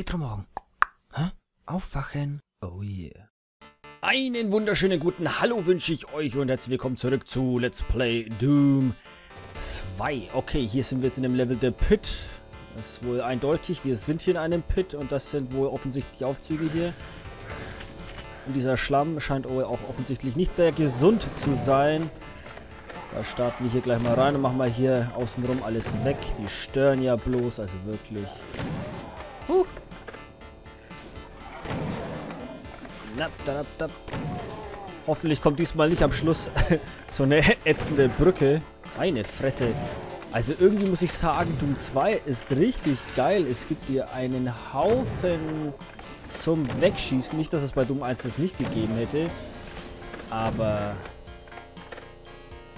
Retromorgen. Hä? Aufwachen. Oh yeah. Einen wunderschönen guten Hallo wünsche ich euch und herzlich willkommen zurück zu Let's Play Doom 2. Okay, hier sind wir jetzt in dem Level der Pit. Das ist wohl eindeutig. Wir sind hier in einem Pit und das sind wohl offensichtlich Aufzüge hier. Und dieser Schlamm scheint wohl auch offensichtlich nicht sehr gesund zu sein. Da starten wir hier gleich mal rein und machen mal hier außenrum alles weg. Die stören ja bloß, also wirklich. Huh. Hoffentlich kommt diesmal nicht am Schluss so eine ätzende Brücke. Meine Fresse. Also irgendwie muss ich sagen, Doom 2 ist richtig geil. Es gibt dir einen Haufen zum Wegschießen. Nicht, dass es bei Doom 1 das nicht gegeben hätte. Aber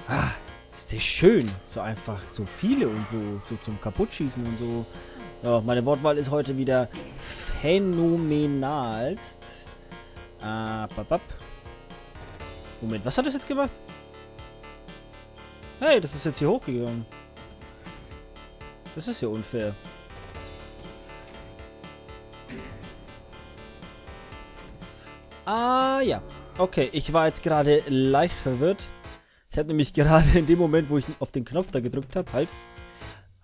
Ah, ist das schön. So einfach, so viele und so, so zum Kaputtschießen und so. Ja, meine Wortwahl ist heute wieder phänomenalst. Ah, babab. Moment, was hat das jetzt gemacht? Hey, das ist jetzt hier hochgegangen. Das ist ja unfair. Ah, ja. Okay, ich war jetzt gerade leicht verwirrt. Ich habe nämlich gerade in dem Moment, wo ich auf den Knopf da gedrückt habe, halt,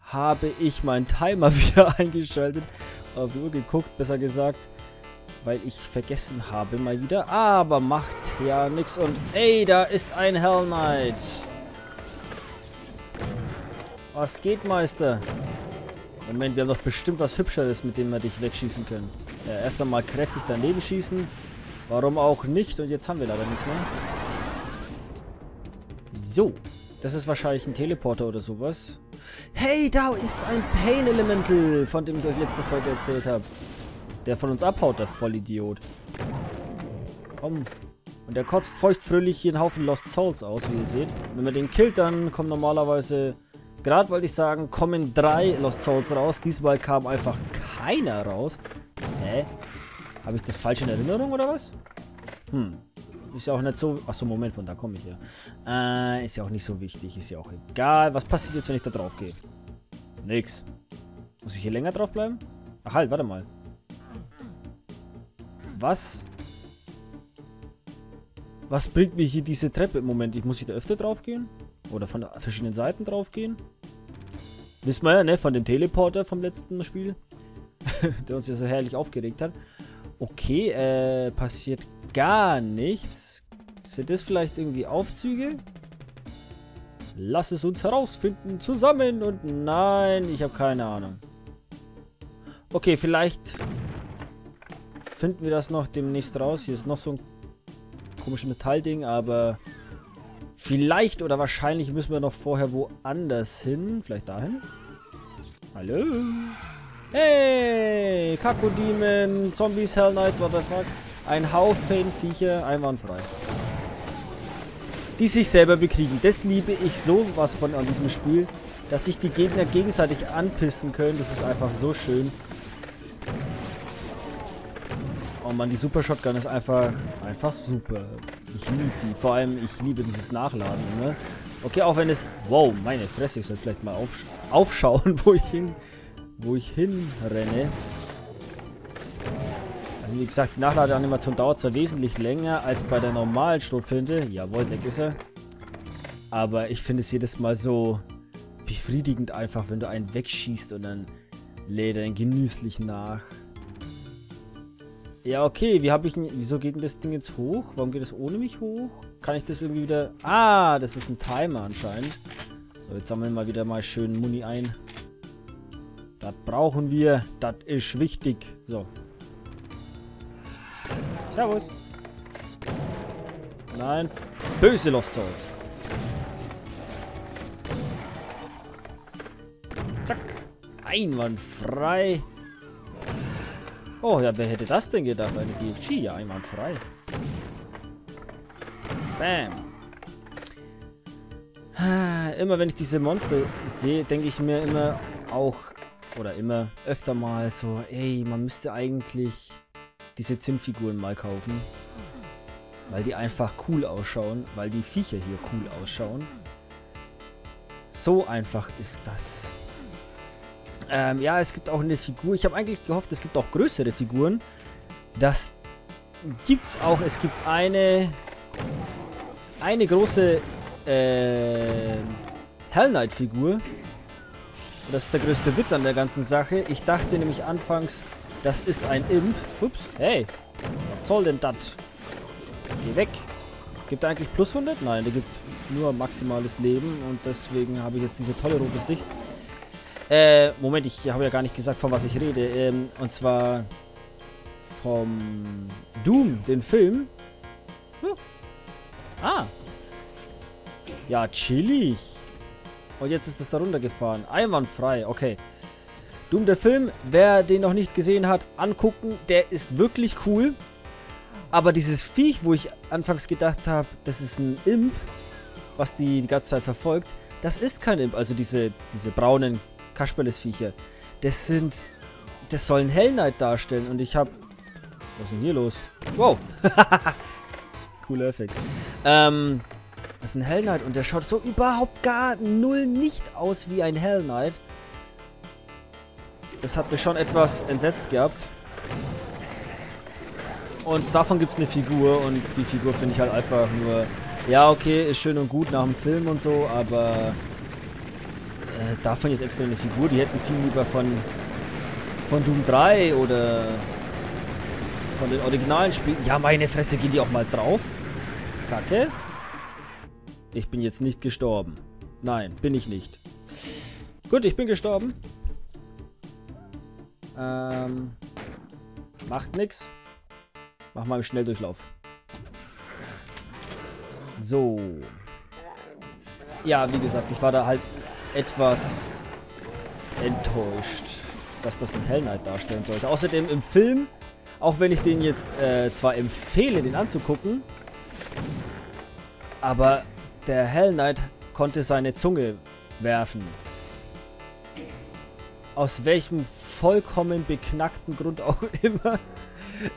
habe ich meinen Timer wieder eingeschaltet, auf die Uhr geguckt, besser gesagt, weil ich vergessen habe mal wieder. Aber macht ja nichts und ey, da ist ein Hell Knight. Was geht, Meister? Moment, wir haben doch bestimmt was Hübscheres, mit dem wir dich wegschießen können. Ja, erst einmal kräftig daneben schießen. Warum auch nicht? Und jetzt haben wir leider nichts mehr. So, das ist wahrscheinlich ein Teleporter oder sowas. Hey, da ist ein Pain Elemental, von dem ich euch letzte Folge erzählt habe. Der von uns abhaut, der Vollidiot. Komm. Und der kotzt feuchtfröhlich hier einen Haufen Lost Souls aus, wie ihr seht. Wenn man den killt, dann kommen normalerweise, gerade wollte ich sagen, kommen drei Lost Souls raus. Diesmal kam einfach keiner raus. Hä? Habe ich das falsch in Erinnerung oder was? Hm. Ist ja auch nicht so... Achso, Moment, von da komme ich ja. Äh, ist ja auch nicht so wichtig. Ist ja auch egal. Was passiert jetzt, wenn ich da drauf gehe? Nix. Muss ich hier länger drauf bleiben? Ach halt, warte mal. Was? Was bringt mir hier diese Treppe im Moment? Ich muss hier öfter drauf gehen? Oder von verschiedenen Seiten drauf gehen? Wissen wir ja, ne? Von dem Teleporter vom letzten Spiel. der uns ja so herrlich aufgeregt hat. Okay, äh, passiert gar nichts. Sind das vielleicht irgendwie Aufzüge? Lass es uns herausfinden. Zusammen und nein, ich habe keine Ahnung. Okay, vielleicht finden wir das noch demnächst raus. Hier ist noch so ein komisches Metallding, aber vielleicht oder wahrscheinlich müssen wir noch vorher woanders hin. Vielleicht dahin? Hallo? Hey, Kakodemon, Zombies, Hell Knights, what the fuck? Ein Haufen Viecher, einwandfrei. Die sich selber bekriegen. Das liebe ich sowas von an diesem Spiel. Dass sich die Gegner gegenseitig anpissen können. Das ist einfach so schön. Oh man, die Super Shotgun ist einfach, einfach super. Ich liebe die. Vor allem, ich liebe dieses Nachladen. Ne? Okay, auch wenn es... Wow, meine Fresse. Ich soll vielleicht mal aufsch aufschauen, wo ich hin... Wo ich hinrenne. Also wie gesagt, die Nachladeanimation dauert zwar wesentlich länger als bei der normalen Schrotflinte. Jawohl, weg ist er. Aber ich finde es jedes Mal so befriedigend einfach, wenn du einen wegschießt und dann lädt er ihn genüsslich nach. Ja, okay, wie habe ich Wieso geht denn das Ding jetzt hoch? Warum geht es ohne mich hoch? Kann ich das irgendwie wieder... Ah, das ist ein Timer anscheinend. So, jetzt sammeln wir mal wieder mal schön Muni ein. Das brauchen wir. Das ist wichtig. So, Servus. Nein. Böse Lost Souls. Zack. Einwandfrei. Oh, ja, wer hätte das denn gedacht? Eine BFG, ja, einwandfrei. Bam. Immer wenn ich diese Monster sehe, denke ich mir immer auch, oder immer öfter mal so, ey, man müsste eigentlich diese Zinnfiguren mal kaufen. Weil die einfach cool ausschauen, weil die Viecher hier cool ausschauen. So einfach ist das. Ähm, ja, es gibt auch eine Figur. Ich habe eigentlich gehofft, es gibt auch größere Figuren. Das gibt's auch. Es gibt eine eine große äh, Hell Knight Figur. Das ist der größte Witz an der ganzen Sache. Ich dachte nämlich anfangs, das ist ein Imp. Ups, hey, was soll denn das? Geh weg. Gibt er eigentlich plus 100? Nein, der gibt nur maximales Leben und deswegen habe ich jetzt diese tolle rote Sicht. Äh, Moment, ich habe ja gar nicht gesagt, von was ich rede. Ähm, und zwar vom Doom, den Film. Hm. Ah. Ja, chillig. Und jetzt ist das da runtergefahren. Einwandfrei, okay. Doom, der Film, wer den noch nicht gesehen hat, angucken. Der ist wirklich cool. Aber dieses Viech, wo ich anfangs gedacht habe, das ist ein Imp, was die die ganze Zeit verfolgt, das ist kein Imp. Also diese, diese braunen Kasperles-Viecher. Das sind... Das sollen Hell Knight darstellen. Und ich habe... Was ist denn hier los? Wow. Cooler Effekt. Ähm... Das ist ein Hell Knight und der schaut so überhaupt gar null nicht aus wie ein Hell Knight. Das hat mich schon etwas entsetzt gehabt. Und davon gibt es eine Figur und die Figur finde ich halt einfach nur... Ja, okay, ist schön und gut nach dem Film und so, aber... Äh, davon jetzt extra eine Figur. Die hätten viel lieber von... Von Doom 3 oder... Von den originalen Spielen... Ja, meine Fresse, gehen die auch mal drauf? Kacke. Ich bin jetzt nicht gestorben. Nein, bin ich nicht. Gut, ich bin gestorben. Ähm, macht nix. Mach mal im Schnelldurchlauf. So. Ja, wie gesagt, ich war da halt etwas enttäuscht, dass das ein Hell Knight darstellen sollte. Außerdem im Film, auch wenn ich den jetzt äh, zwar empfehle, den anzugucken, aber der Hell Knight konnte seine Zunge werfen. Aus welchem vollkommen beknackten Grund auch immer.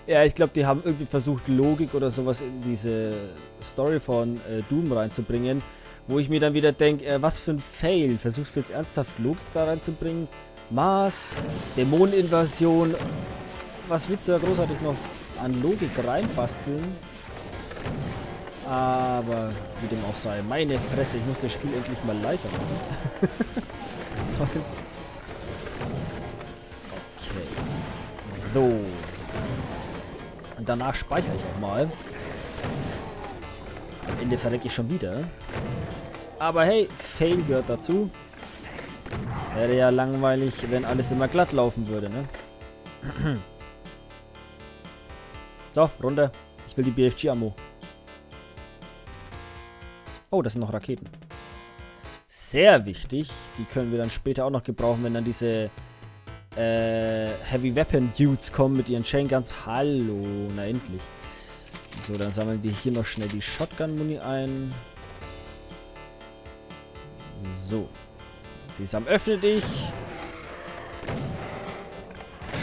ja, ich glaube, die haben irgendwie versucht, Logik oder sowas in diese Story von äh, Doom reinzubringen. Wo ich mir dann wieder denke, äh, was für ein Fail. Versuchst du jetzt ernsthaft Logik da reinzubringen? Mars, Dämoneninvasion. Was willst du da großartig noch an Logik reinbasteln? Aber wie dem auch sei. Meine Fresse, ich muss das Spiel endlich mal leiser machen. so. Okay. So. Und danach speichere ich auch mal. Am Ende verrecke ich schon wieder. Aber hey, Fail gehört dazu. Wäre ja langweilig, wenn alles immer glatt laufen würde, ne? so, runter. Ich will die BFG-Ammo. Oh, das sind noch Raketen. Sehr wichtig. Die können wir dann später auch noch gebrauchen, wenn dann diese äh, Heavy Weapon Dudes kommen mit ihren Chain Guns. Hallo, na endlich. So, dann sammeln wir hier noch schnell die Shotgun-Muni ein. So. Sesam, öffne dich.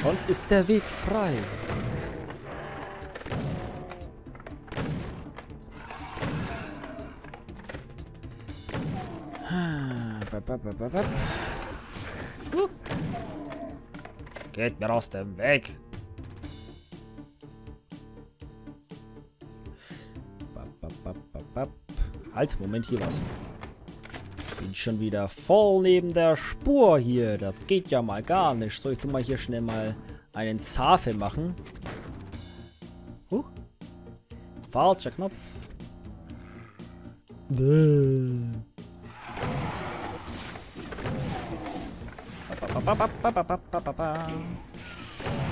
Schon ist der Weg frei. Geht mir aus dem Weg. Halt, Moment, hier was. Bin schon wieder voll neben der Spur hier. Das geht ja mal gar nicht. Soll ich mal hier schnell mal einen Zafe machen? Huh. Falscher Knopf. Bäh.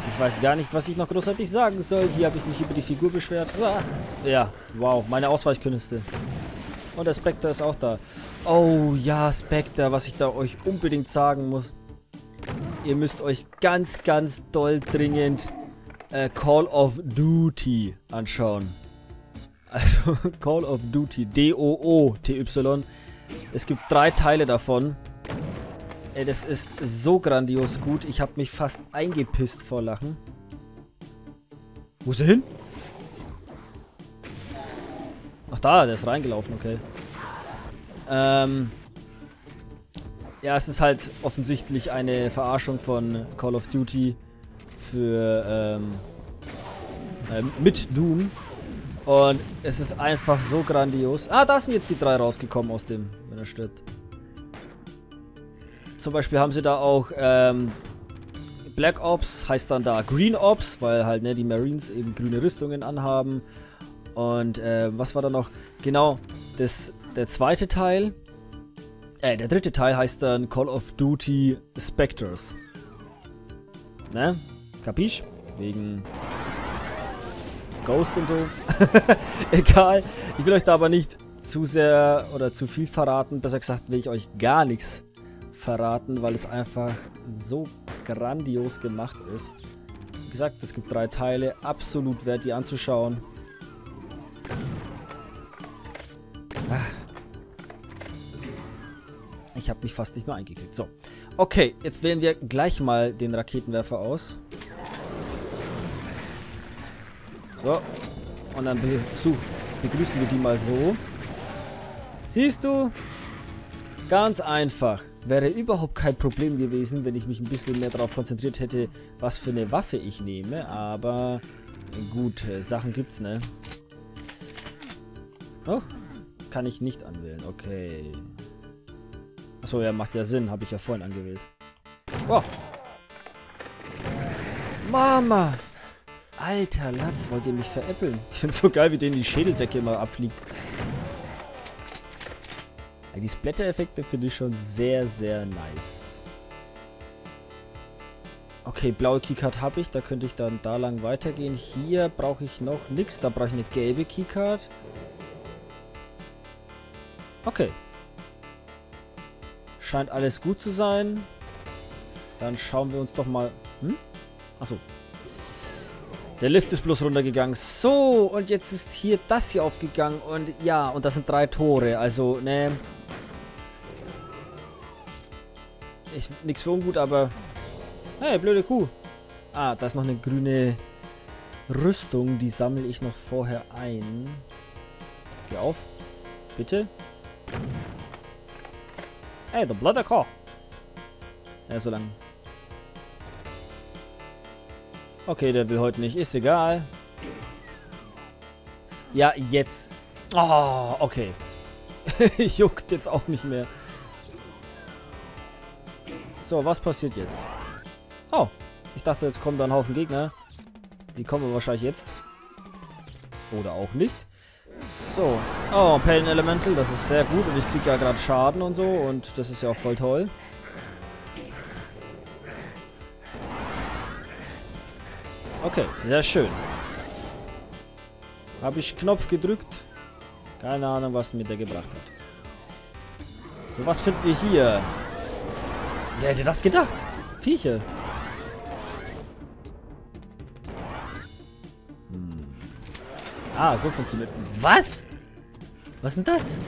Ich weiß gar nicht, was ich noch großartig sagen soll. Hier habe ich mich über die Figur beschwert. Ja, wow, meine Ausweichkünste. Und der Spectre ist auch da. Oh ja, Spectre, was ich da euch unbedingt sagen muss. Ihr müsst euch ganz, ganz doll dringend äh, Call of Duty anschauen. Also Call of Duty, D-O-O-T-Y. Es gibt drei Teile davon. Ey, das ist so grandios gut. Ich habe mich fast eingepisst vor Lachen. Wo ist er hin? Ach da, der ist reingelaufen, okay. Ähm. Ja, es ist halt offensichtlich eine Verarschung von Call of Duty für ähm, äh, mit Doom. Und es ist einfach so grandios. Ah, da sind jetzt die drei rausgekommen aus dem, wenn er stirbt. Zum Beispiel haben sie da auch ähm, Black Ops, heißt dann da Green Ops, weil halt ne, die Marines eben grüne Rüstungen anhaben. Und äh, was war da noch? Genau, das, der zweite Teil, äh, der dritte Teil heißt dann Call of Duty Spectres. Ne? Kapisch? Wegen Ghost und so. Egal. Ich will euch da aber nicht zu sehr oder zu viel verraten. Besser gesagt will ich euch gar nichts verraten, weil es einfach so grandios gemacht ist. Wie gesagt, es gibt drei Teile. Absolut wert, die anzuschauen. Ich habe mich fast nicht mehr eingekriegt. So. Okay, jetzt wählen wir gleich mal den Raketenwerfer aus. So. Und dann begrüßen wir die mal so. Siehst du? Ganz einfach. Wäre überhaupt kein Problem gewesen, wenn ich mich ein bisschen mehr darauf konzentriert hätte, was für eine Waffe ich nehme. Aber gut, Sachen gibt's, ne? Oh, kann ich nicht anwählen. Okay. Achso, ja, macht ja Sinn. Habe ich ja vorhin angewählt. Oh. Mama! Alter Latz, wollt ihr mich veräppeln? Ich find's so geil, wie denen die Schädeldecke immer abfliegt. Ja, die Splatter-Effekte finde ich schon sehr, sehr nice. Okay, blaue Keycard habe ich. Da könnte ich dann da lang weitergehen. Hier brauche ich noch nichts. Da brauche ich eine gelbe Keycard. Okay. Scheint alles gut zu sein. Dann schauen wir uns doch mal... Hm? Achso, der Lift ist bloß runtergegangen. So, und jetzt ist hier das hier aufgegangen. Und ja, und das sind drei Tore. Also, ne. Ich, nix für ungut, aber... Hey, blöde Kuh. Ah, da ist noch eine grüne Rüstung. Die sammle ich noch vorher ein. Geh auf. Bitte. Hey, der blöde Kuh. Ja, so lang. Okay, der will heute nicht. Ist egal. Ja, jetzt. Oh, okay. Juckt jetzt auch nicht mehr. So, was passiert jetzt? Oh, ich dachte, jetzt kommen da ein Haufen Gegner. Die kommen wahrscheinlich jetzt. Oder auch nicht. So. Oh, Pain Elemental, das ist sehr gut. Und ich kriege ja gerade Schaden und so. Und das ist ja auch voll toll. Okay, sehr schön. Habe ich Knopf gedrückt. Keine Ahnung, was mir der gebracht hat. So, was finden wir hier? Wer hätte das gedacht? Viecher. Ah, so funktioniert. Was? Was ist denn das?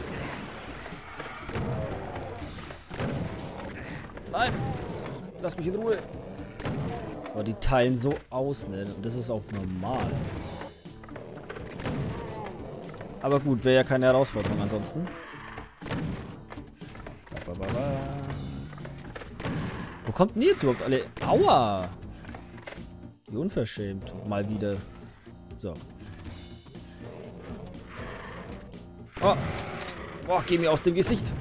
Nein! Lass mich in Ruhe. Aber die teilen so aus, ne? Und das ist auf normal. Aber gut, wäre ja keine Herausforderung ansonsten. Wo kommt denn jetzt überhaupt alle? Aua! Wie unverschämt. Mal wieder. So. Oh. Boah, geh mir aus dem Gesicht.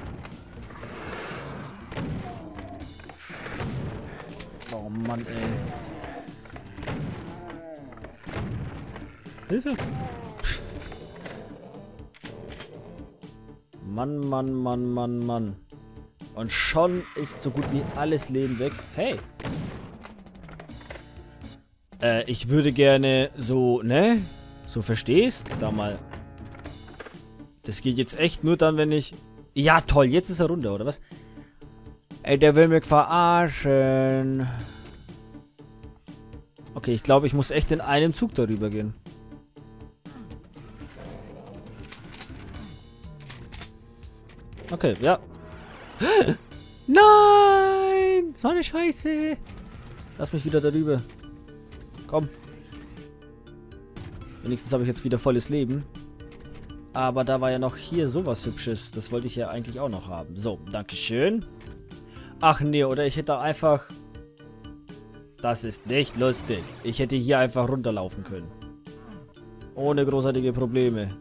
Oh Mann, ey. Hilfe! Mann, Mann, Mann, Mann, Mann. Und schon ist so gut wie alles Leben weg. Hey! Äh, ich würde gerne so, ne? So verstehst? Da mal. Das geht jetzt echt nur dann, wenn ich... Ja, toll, jetzt ist er runter, oder was? Ey, der will mich verarschen. Okay, ich glaube, ich muss echt in einem Zug darüber gehen. Okay, ja. Nein! So eine Scheiße! Lass mich wieder darüber. Komm. Wenigstens habe ich jetzt wieder volles Leben. Aber da war ja noch hier sowas Hübsches. Das wollte ich ja eigentlich auch noch haben. So, Dankeschön. Ach nee, oder ich hätte einfach... Das ist nicht lustig. Ich hätte hier einfach runterlaufen können. Ohne großartige Probleme.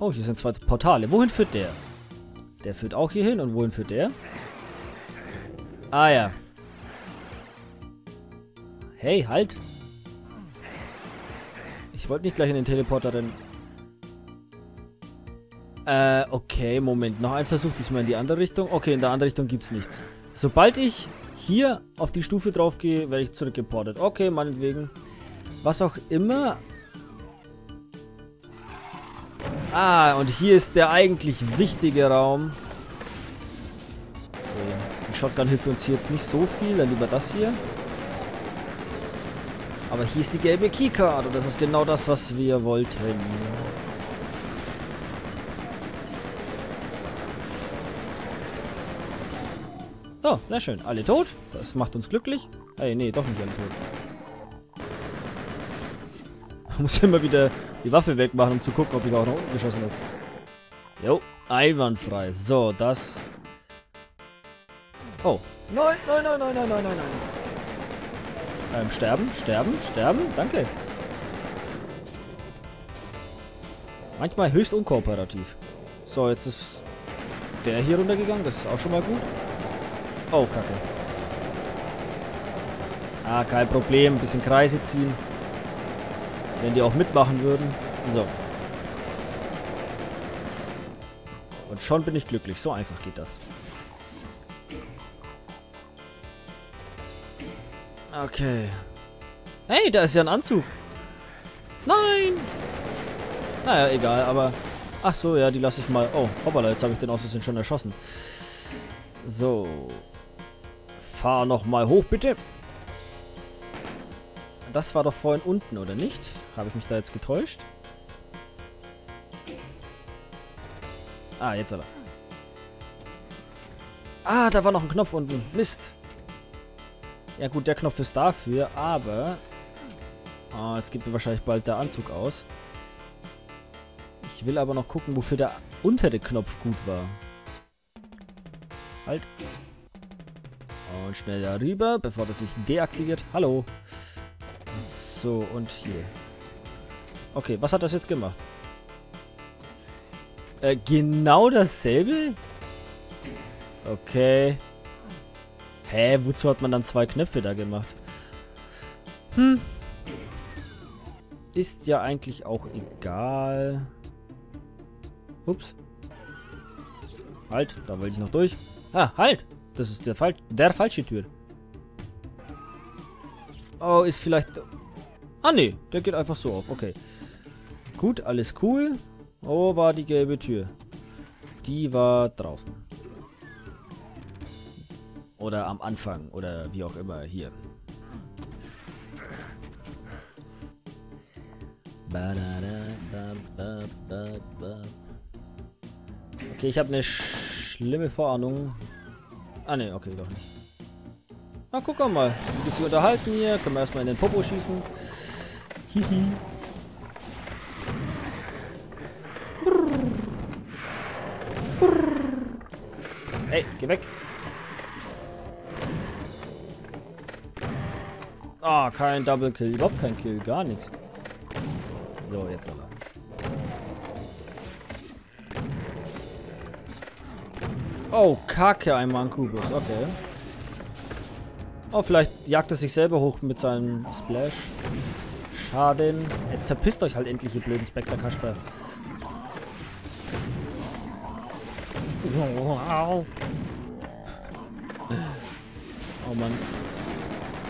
Oh, hier sind zwei Portale. Wohin führt der? Der führt auch hier hin. Und wohin führt der? Ah ja. Hey, halt. Ich wollte nicht gleich in den Teleporter rennen. Äh, okay, Moment. Noch ein Versuch, diesmal in die andere Richtung. Okay, in der anderen Richtung gibt es nichts. Sobald ich hier auf die Stufe drauf gehe, werde ich zurückgeportet. Okay, meinetwegen. Was auch immer. Ah, und hier ist der eigentlich wichtige Raum. Okay. Die Shotgun hilft uns hier jetzt nicht so viel. Dann lieber das hier. Aber hier ist die gelbe Keycard und das ist genau das, was wir wollten. So, sehr schön. Alle tot. Das macht uns glücklich. Hey, nee, doch nicht alle tot. Man muss immer wieder die Waffe wegmachen, um zu gucken, ob ich auch nach unten geschossen habe. Jo, einwandfrei. So, das... Oh. Nein, nein, nein, nein, nein, nein, nein, nein. Ähm, sterben, sterben, sterben. Danke. Manchmal höchst unkooperativ. So, jetzt ist der hier runtergegangen. Das ist auch schon mal gut. Oh, kacke. Ah, kein Problem. Ein bisschen Kreise ziehen. Wenn die auch mitmachen würden. So. Und schon bin ich glücklich. So einfach geht das. Okay. Hey, da ist ja ein Anzug. Nein! Naja, egal, aber... Ach so, ja, die lasse ich mal... Oh, hoppala, jetzt habe ich den aus schon erschossen. So. Fahr nochmal hoch, bitte. Das war doch vorhin unten, oder nicht? Habe ich mich da jetzt getäuscht? Ah, jetzt aber. Ah, da war noch ein Knopf unten. Mist. Ja gut, der Knopf ist dafür, aber... Ah, jetzt geht mir wahrscheinlich bald der Anzug aus. Ich will aber noch gucken, wofür der untere Knopf gut war. Halt. Und schnell darüber, bevor das sich deaktiviert. Hallo. So, und hier. Okay, was hat das jetzt gemacht? Äh, genau dasselbe? Okay. Hä, wozu hat man dann zwei Knöpfe da gemacht? Hm. Ist ja eigentlich auch egal. Ups. Halt, da wollte ich noch durch. Ah, halt! Das ist der, Fal der falsche Tür. Oh, ist vielleicht... Ah, nee. Der geht einfach so auf. Okay. Gut, alles cool. Oh, war die gelbe Tür. Die war draußen. Oder am Anfang. Oder wie auch immer. Hier. Okay, ich habe eine schlimme Vorahnung. Ah ne, okay, doch nicht. Na, guck mal. Ein bisschen unterhalten hier. Können wir erstmal in den Popo schießen. Hihi. Ey, geh weg. Ah, kein Double Kill. Überhaupt kein Kill. Gar nichts. So, jetzt aber. Oh, Kacke, ein Mankubus. Okay. Oh, vielleicht jagt er sich selber hoch mit seinem Splash. Schaden. Jetzt verpisst euch halt endlich, ihr blöden Spectre-Kasper. Oh Mann.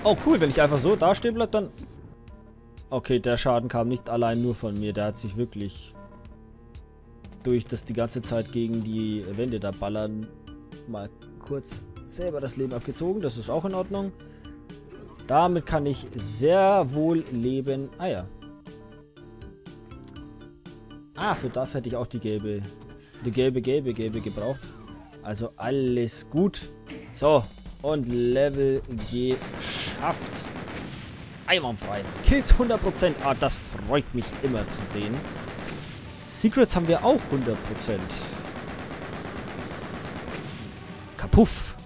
Oh cool, wenn ich einfach so dastehen bleibe, dann... Okay, der Schaden kam nicht allein nur von mir. Der hat sich wirklich durch das die ganze Zeit gegen die Wände da ballern, mal kurz selber das Leben abgezogen. Das ist auch in Ordnung. Damit kann ich sehr wohl leben. Ah ja. Ah, für das hätte ich auch die gelbe, die gelbe, gelbe, gelbe gebraucht. Also alles gut. So, und Level geschafft. Einwandfrei. Kills 100%. Ah, das freut mich immer zu sehen. Secrets haben wir auch 100%. Kapuff.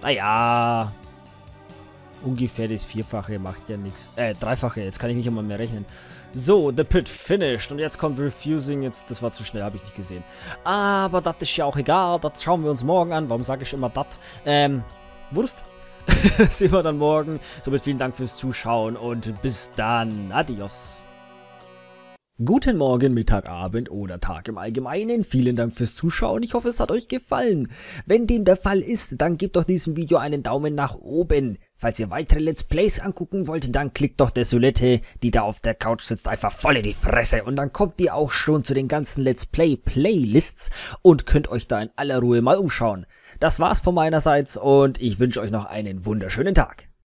Naja, ungefähr das Vierfache macht ja nichts. Äh, Dreifache, jetzt kann ich nicht einmal mehr rechnen. So, The Pit finished. Und jetzt kommt Refusing. Jetzt, das war zu schnell, habe ich nicht gesehen. Aber das ist ja auch egal. Das schauen wir uns morgen an. Warum sage ich immer das? Ähm, Wurst. Sehen wir dann morgen. Somit vielen Dank fürs Zuschauen und bis dann. Adios. Guten Morgen, Mittag, Abend oder Tag im Allgemeinen. Vielen Dank fürs Zuschauen. Ich hoffe, es hat euch gefallen. Wenn dem der Fall ist, dann gebt doch diesem Video einen Daumen nach oben. Falls ihr weitere Let's Plays angucken wollt, dann klickt doch der Solette, die da auf der Couch sitzt, einfach voll in die Fresse. Und dann kommt ihr auch schon zu den ganzen Let's Play Playlists und könnt euch da in aller Ruhe mal umschauen. Das war's von meinerseits und ich wünsche euch noch einen wunderschönen Tag.